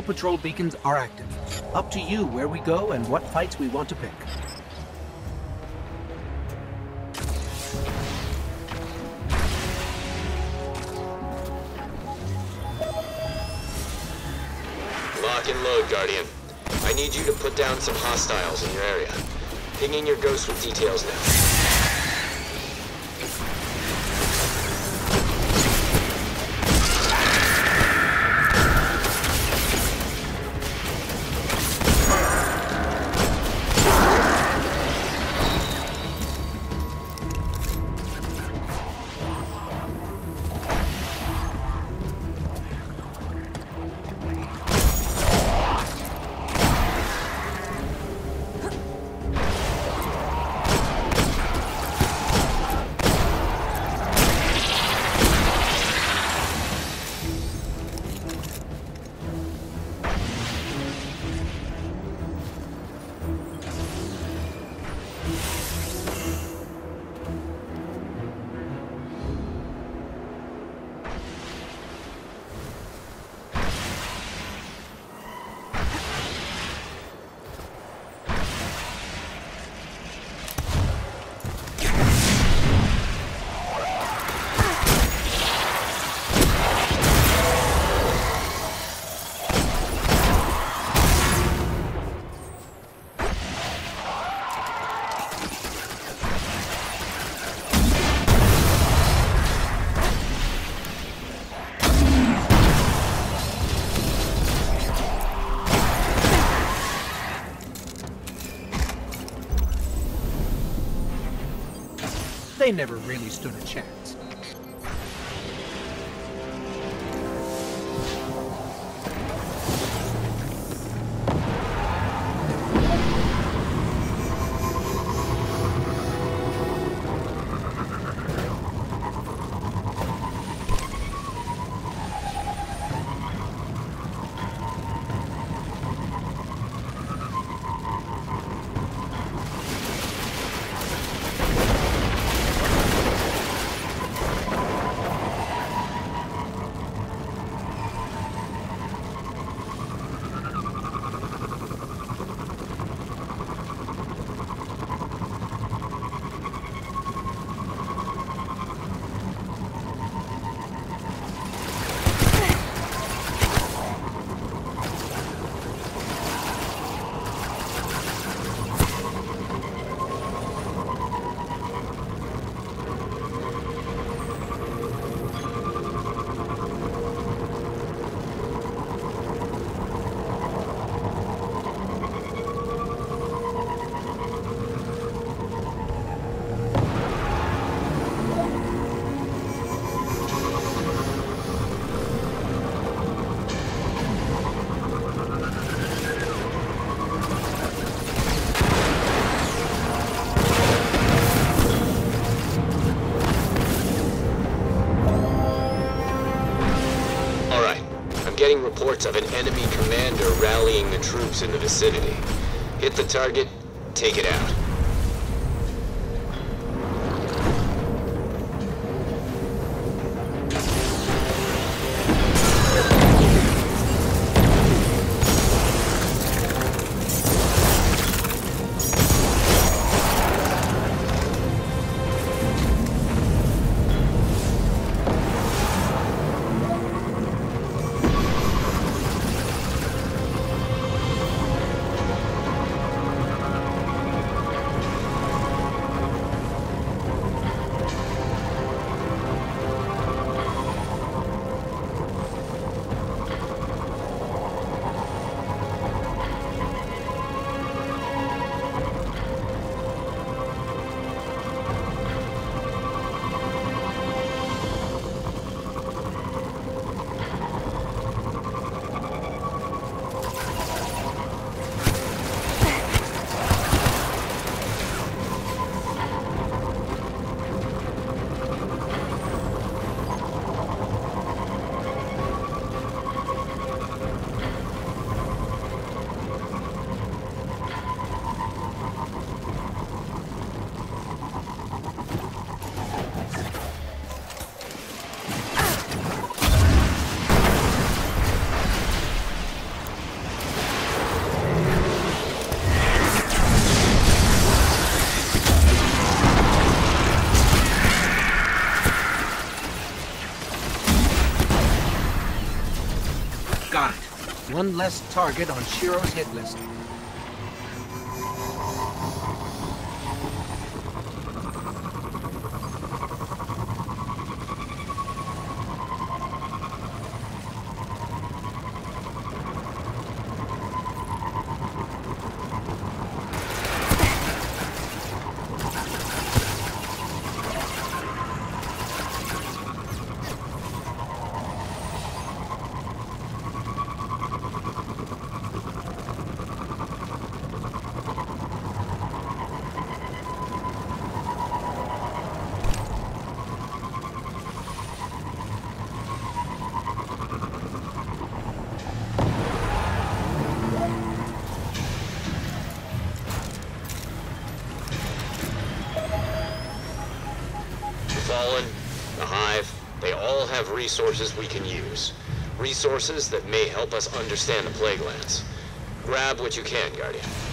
All patrol beacons are active. Up to you where we go and what fights we want to pick. Lock and load, Guardian. I need you to put down some hostiles in your area. Pinging your ghost with details now. Never really stood a chance. Reports of an enemy commander rallying the troops in the vicinity. Hit the target, take it out. One less target on Shiro's hit list. Fallen, the Hive, they all have resources we can use. Resources that may help us understand the Plague Lands. Grab what you can, Guardian.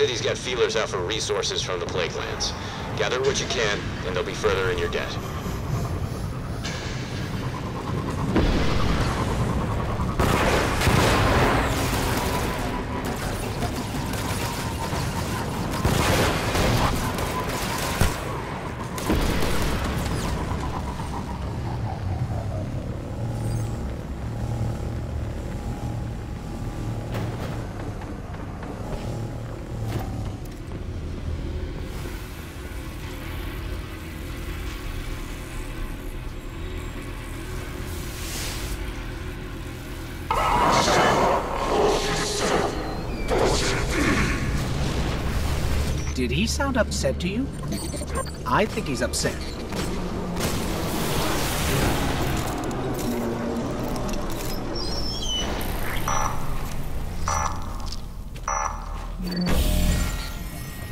City's got feelers out for resources from the Plague Lands. Gather what you can, and they'll be further in your debt. Sound upset to you? I think he's upset.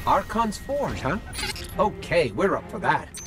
Archon's Forge, huh? Okay, we're up for that.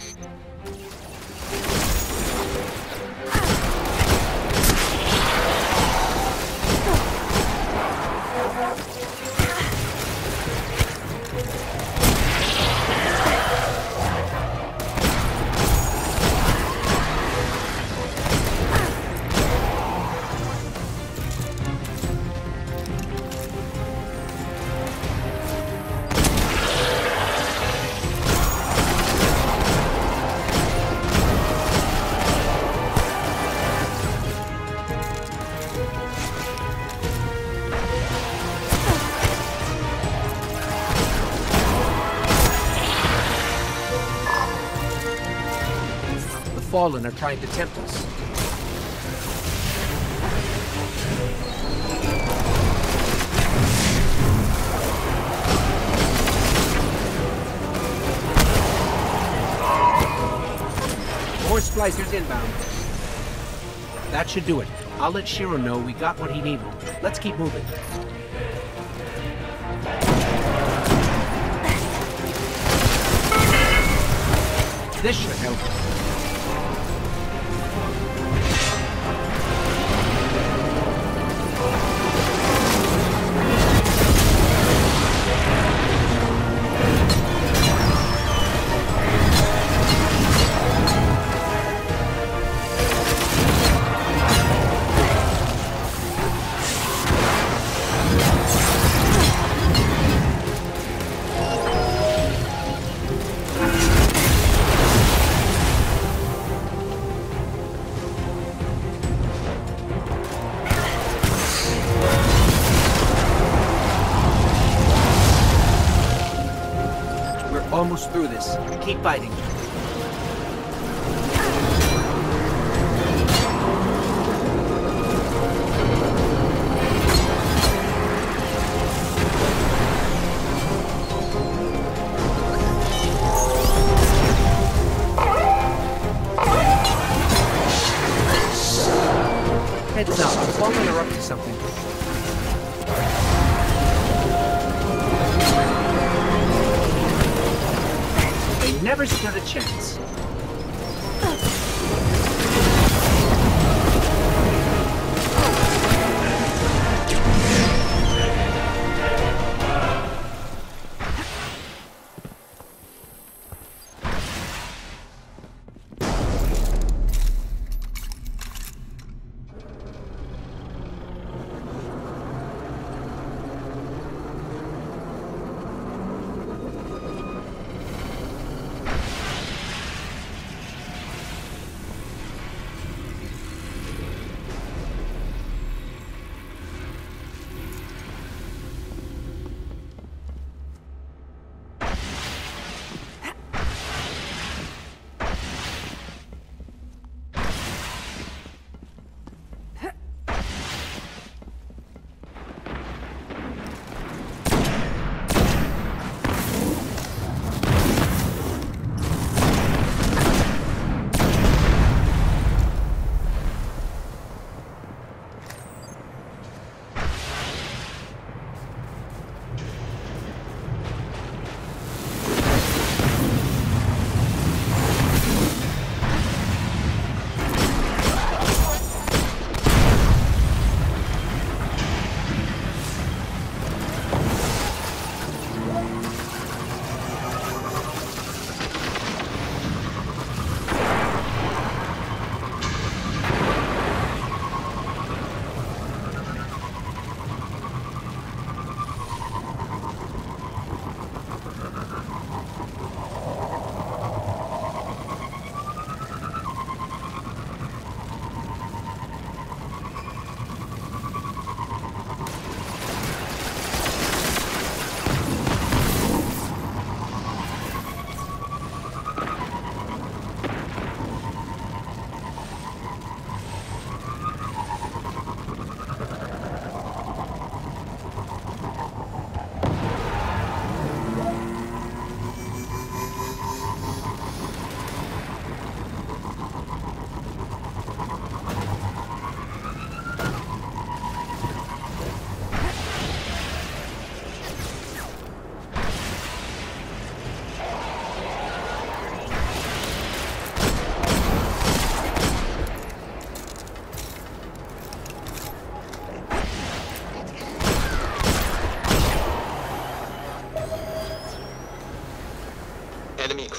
Fallen are trying to tempt us. More splicers inbound. That should do it. I'll let Shiro know we got what he needed. Let's keep moving. This should help. Keep fighting.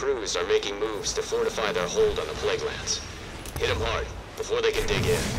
Crews are making moves to fortify their hold on the Plaguelands. Hit them hard, before they can dig in.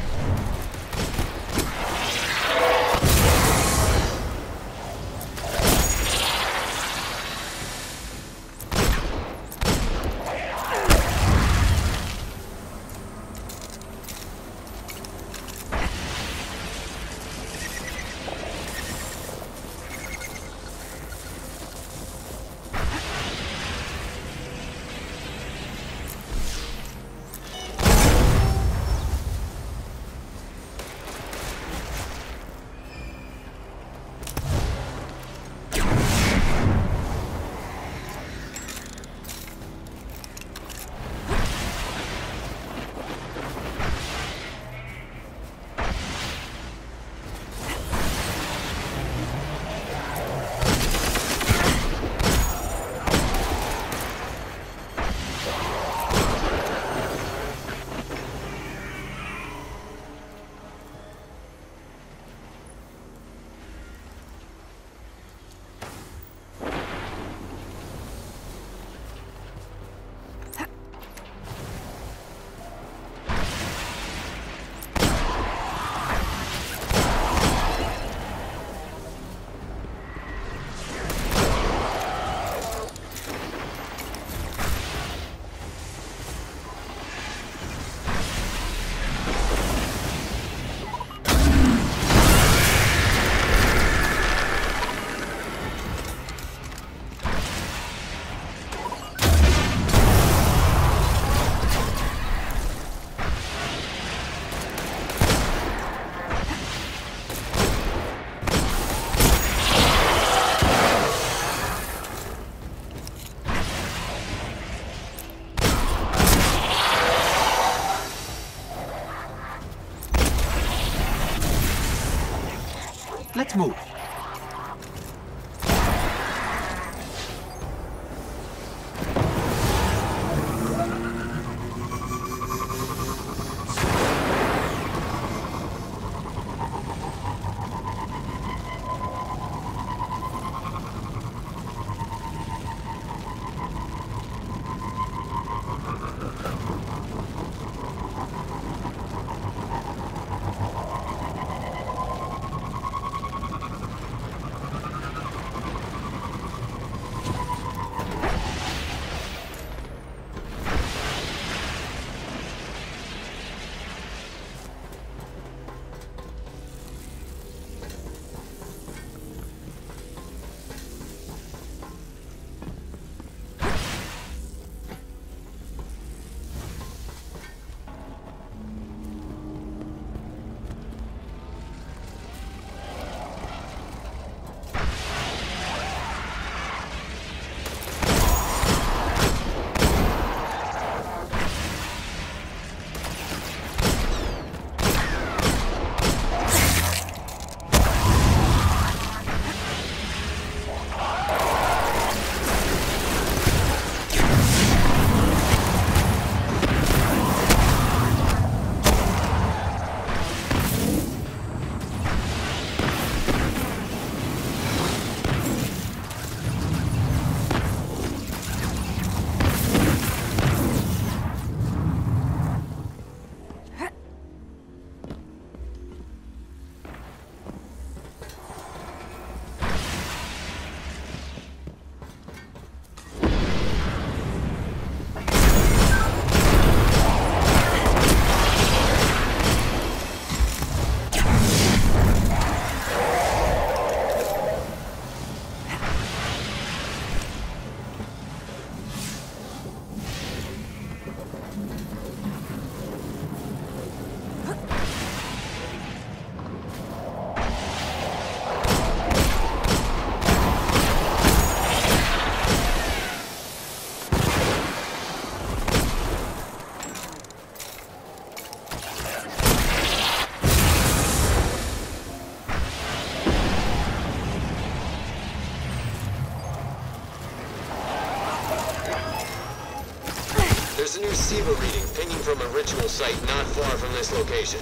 New SIVA reading pinging from a ritual site not far from this location.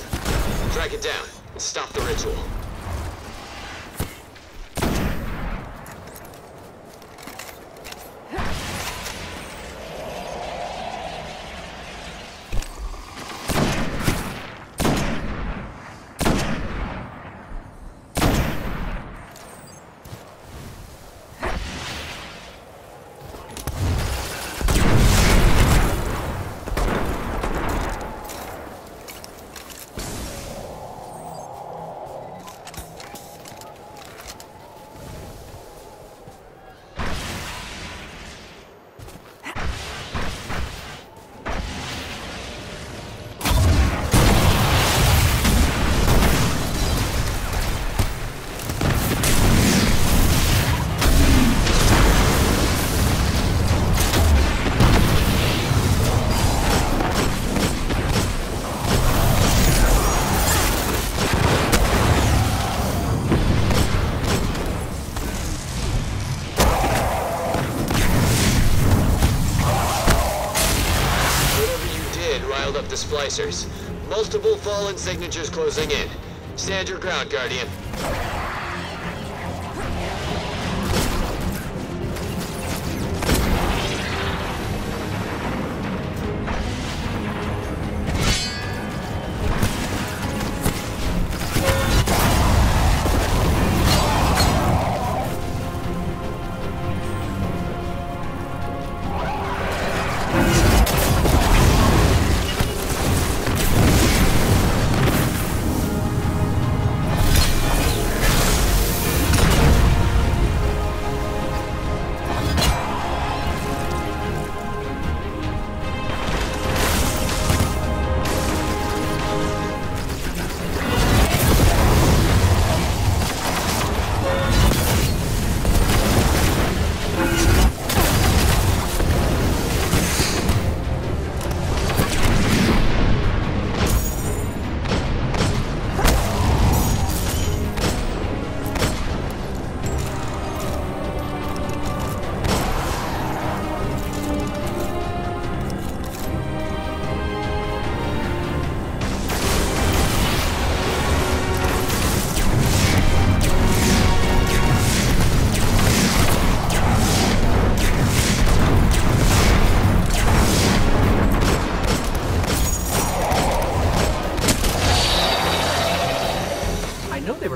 Track it down and stop the ritual. Splicers. Multiple fallen signatures closing in. Stand your ground, Guardian.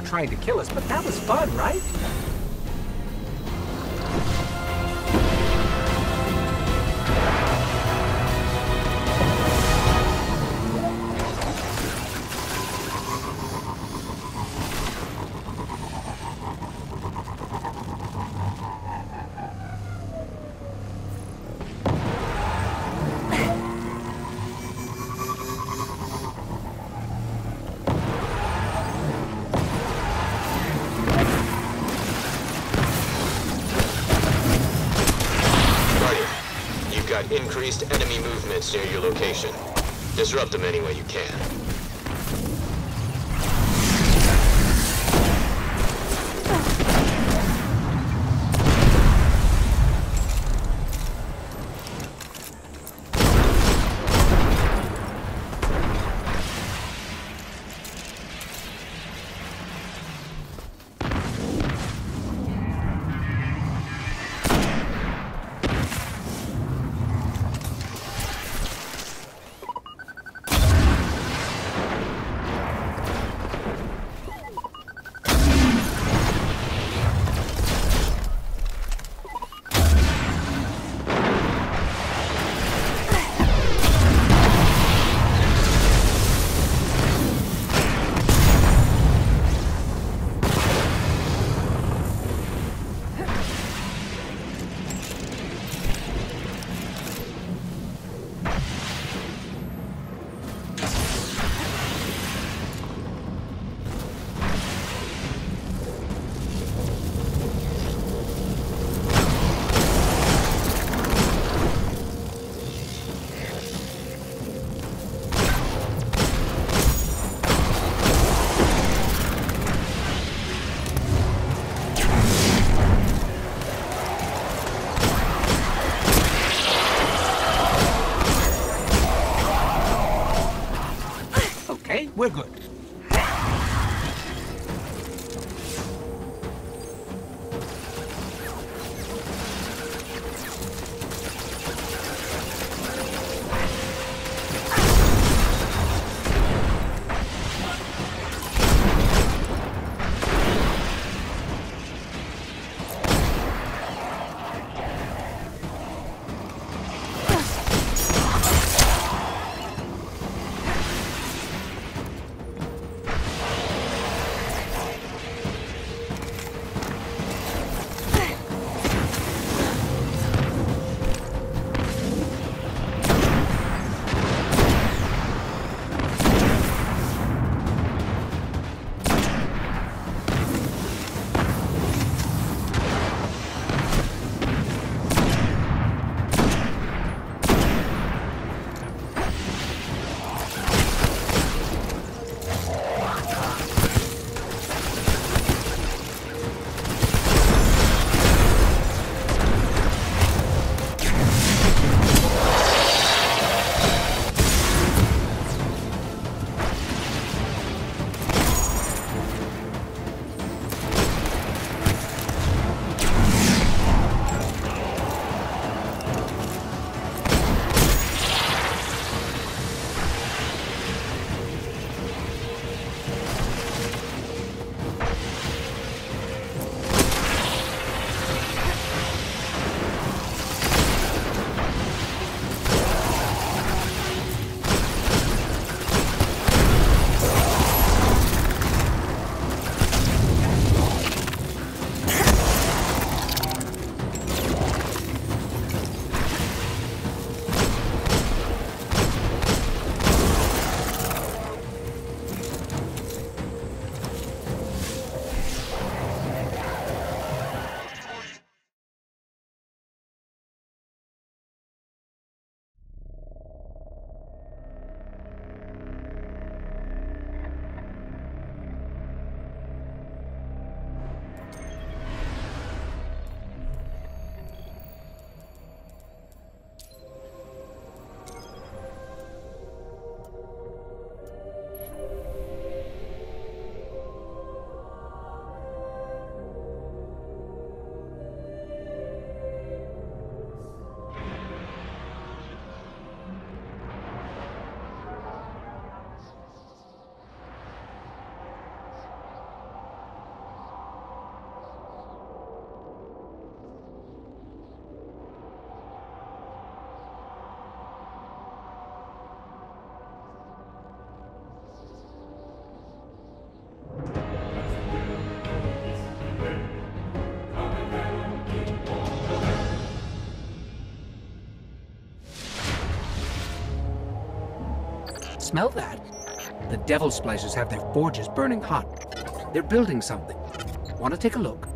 Trying to kill us, but that was fun, right? Increased enemy movements near your location. Disrupt them any Smell that? The Devil Splicers have their forges burning hot. They're building something. Want to take a look?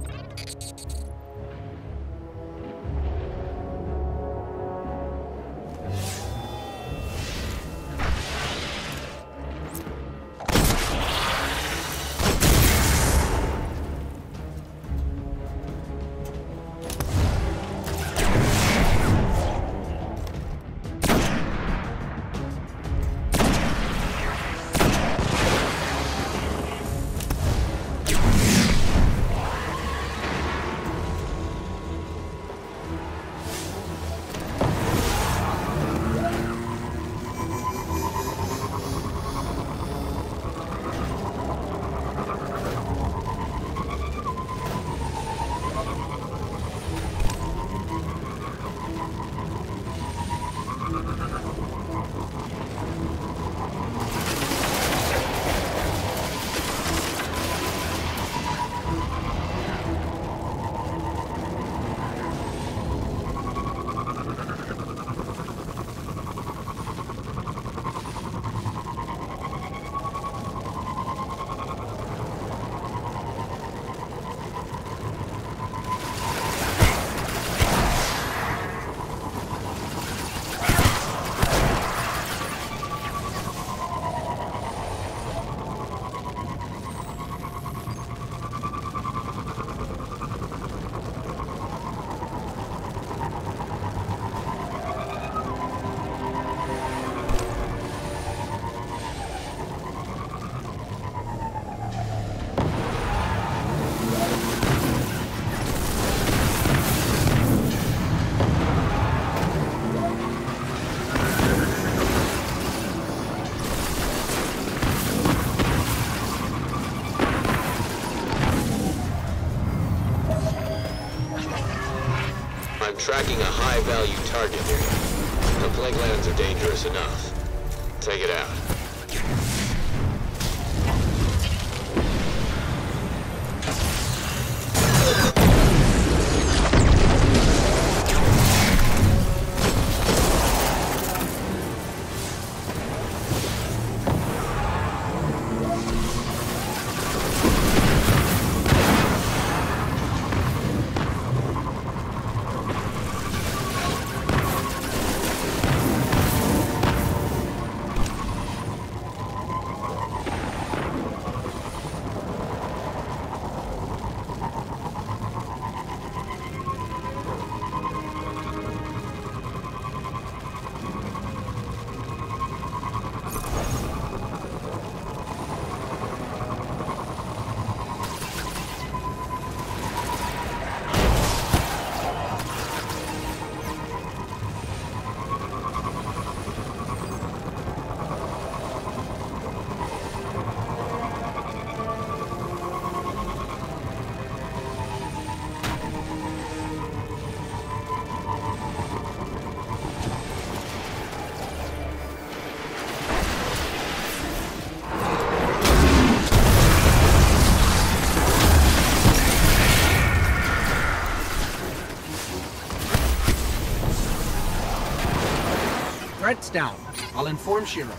Tracking a high-value target here. The plague lands are dangerous enough. Take it out. Down. I'll inform Shiro.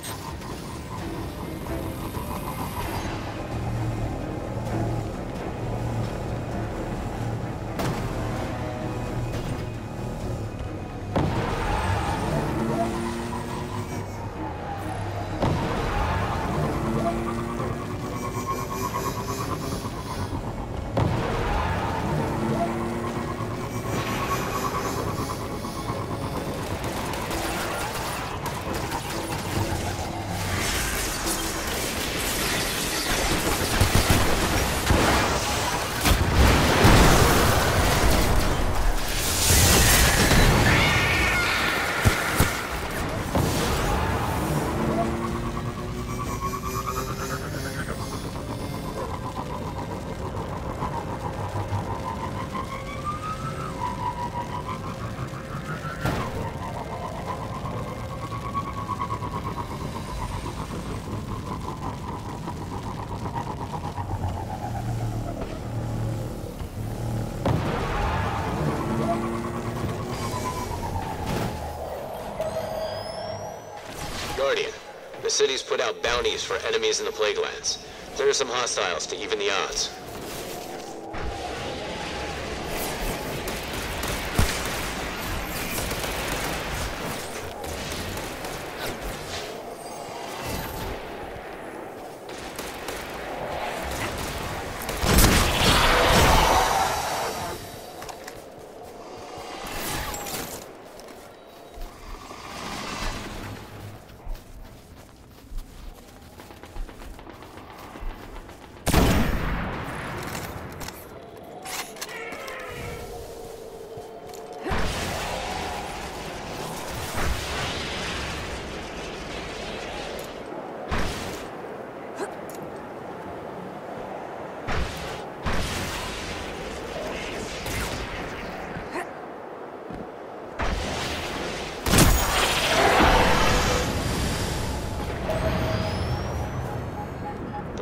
City's put out bounties for enemies in the Plague Lands. There are some hostiles to even the odds.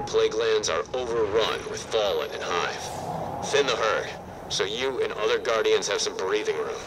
Plague Lands are overrun with Fallen and Hive. Thin the herd, so you and other Guardians have some breathing room.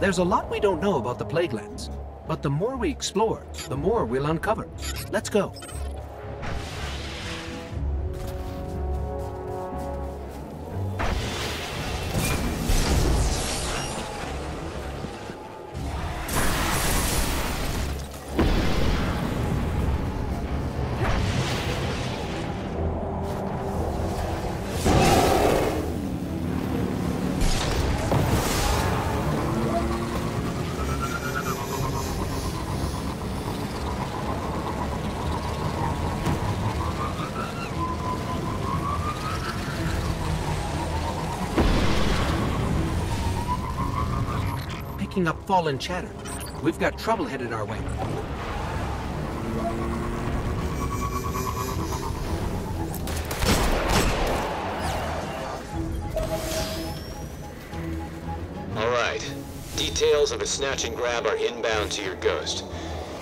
There's a lot we don't know about the Plaguelands, but the more we explore, the more we'll uncover. Let's go. Fallen chatter. We've got trouble headed our way. All right. Details of a snatch and grab are inbound to your ghost.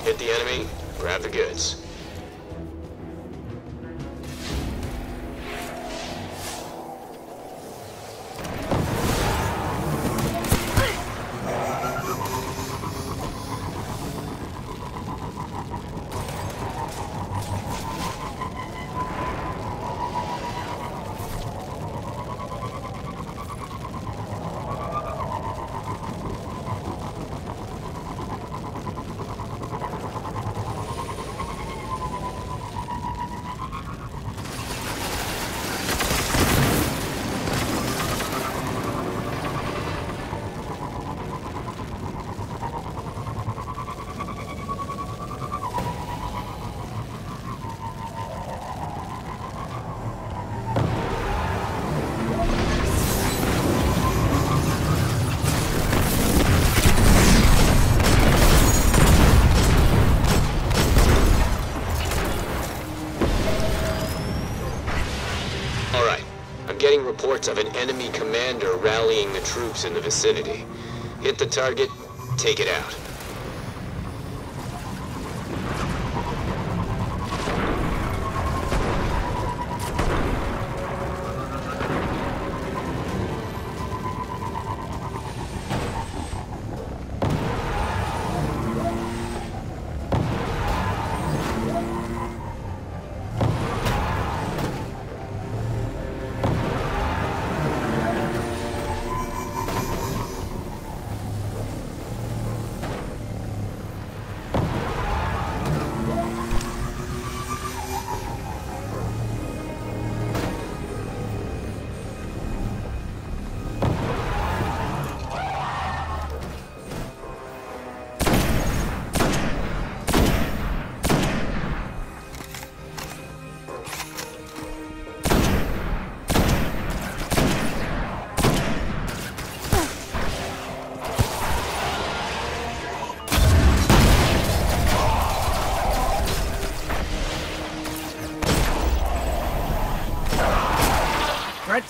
Hit the enemy, grab the goods. Reports of an enemy commander rallying the troops in the vicinity. Hit the target, take it out.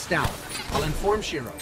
Down. I'll inform Shiro.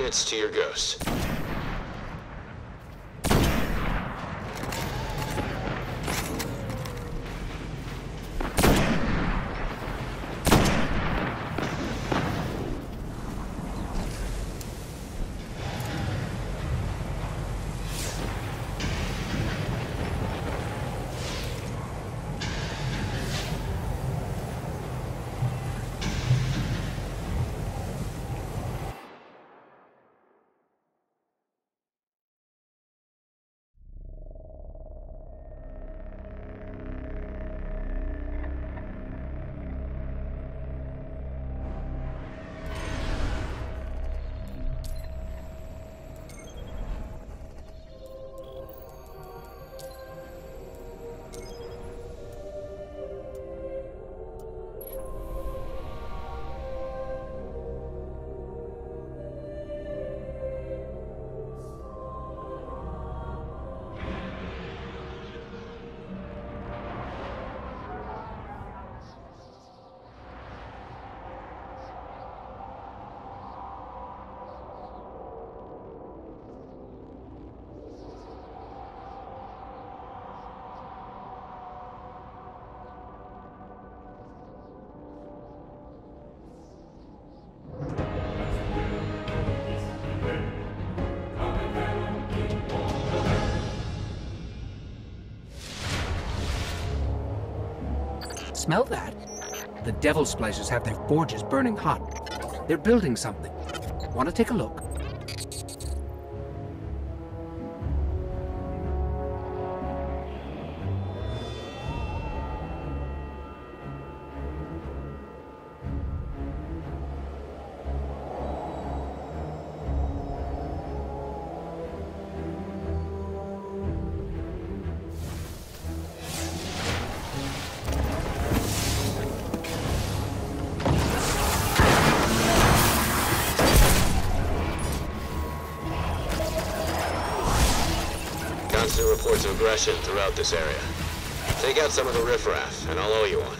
Coordinates to your ghost. Smell that? The Devil Splicers have their forges burning hot. They're building something. Want to take a look? Throughout this area. Take out some of the riffraff, and I'll owe you one.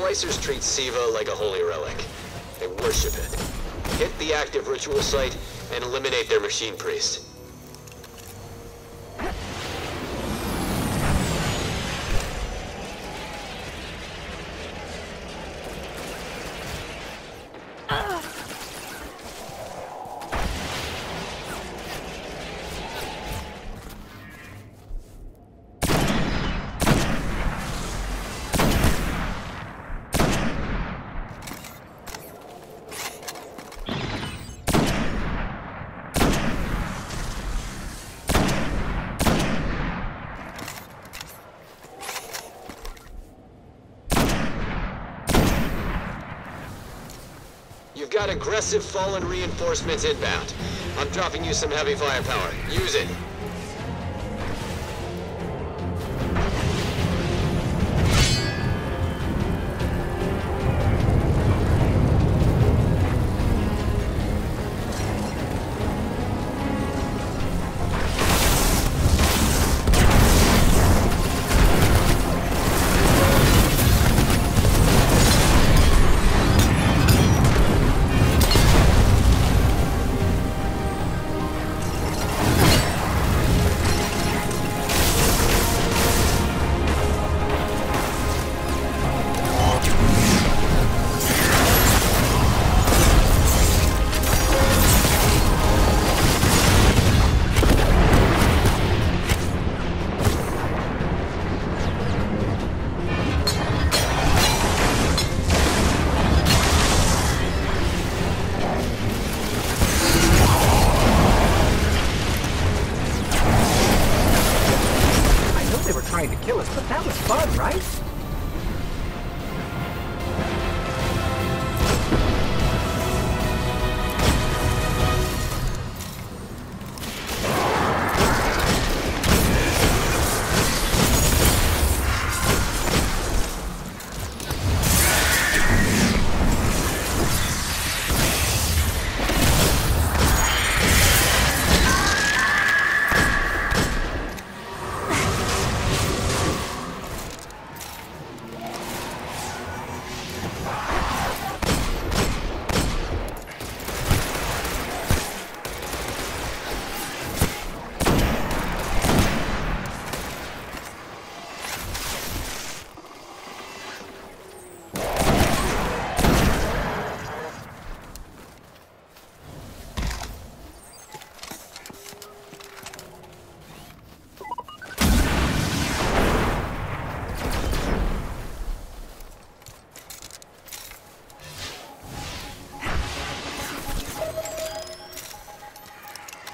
Splicers treat Siva like a holy relic. They worship it. Hit the active ritual site and eliminate their machine priest. Got aggressive fallen reinforcements inbound. I'm dropping you some heavy firepower. Use it.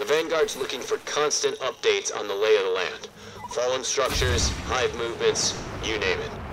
Vanguard's looking for constant updates on the lay of the land. Fallen structures, hive movements, you name it.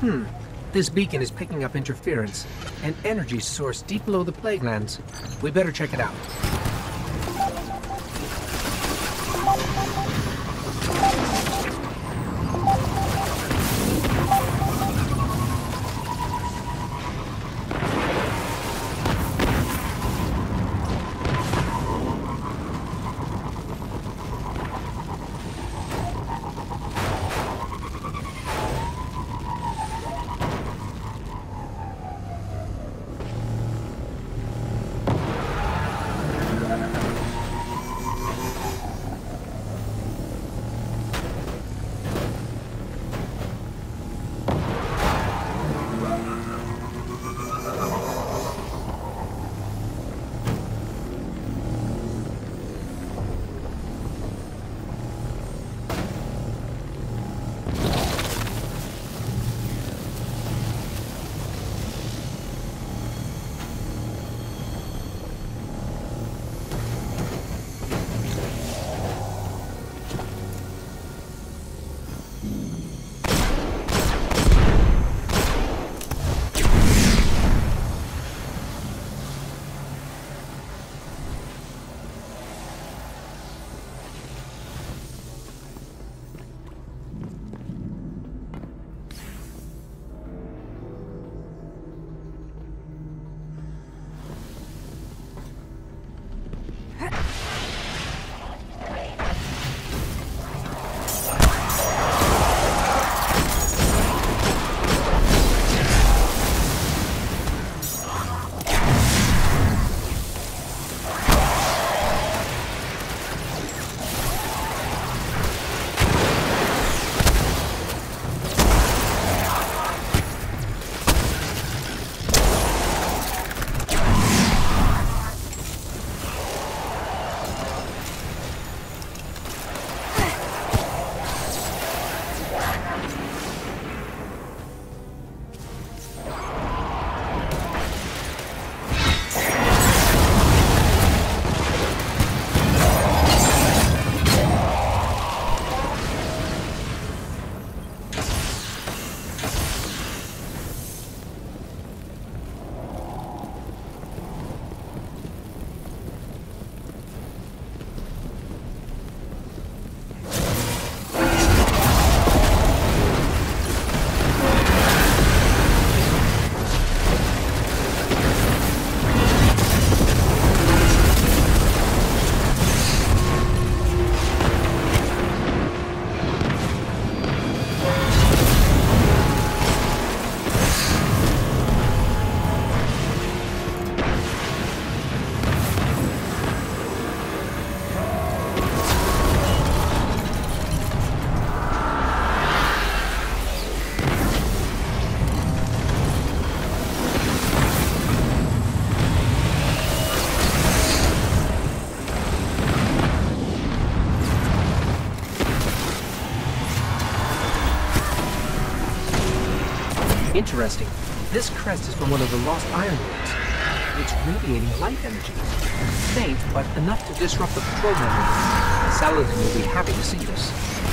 Hmm. This beacon is picking up interference, an energy source deep below the plague lands. We better check it out. Interesting. This crest is from one of the lost ironworks. It's radiating light energy. Faint, but enough to disrupt the patrol memory. Saladin will be happy to see this.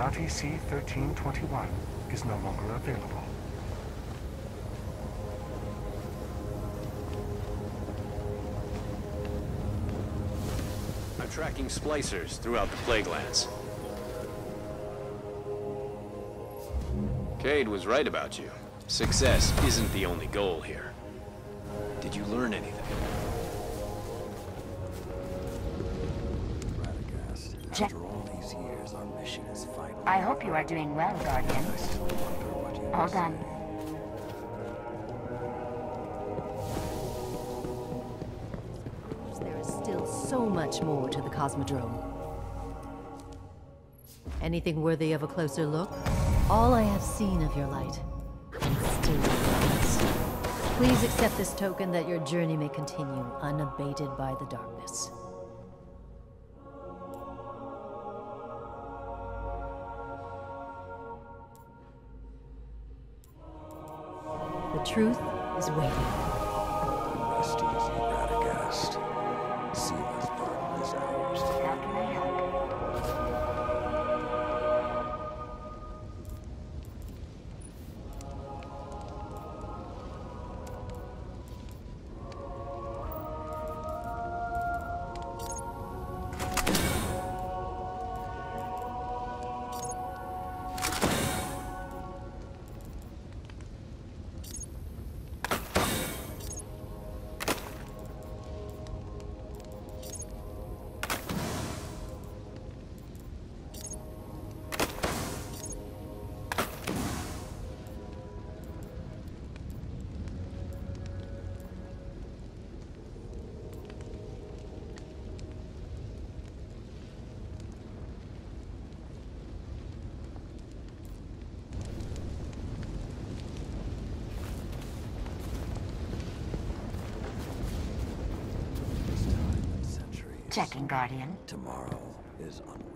Bounty C-1321 is no longer available. I'm tracking splicers throughout the Plague Lands. Cayde was right about you. Success isn't the only goal here. Are doing well, Guardian. All done. There is still so much more to the Cosmodrome. Anything worthy of a closer look? All I have seen of your light still. Please accept this token that your journey may continue unabated by the darkness. The truth is waiting. Rest easy, Radegast. Checking, Guardian. Tomorrow is unwritten.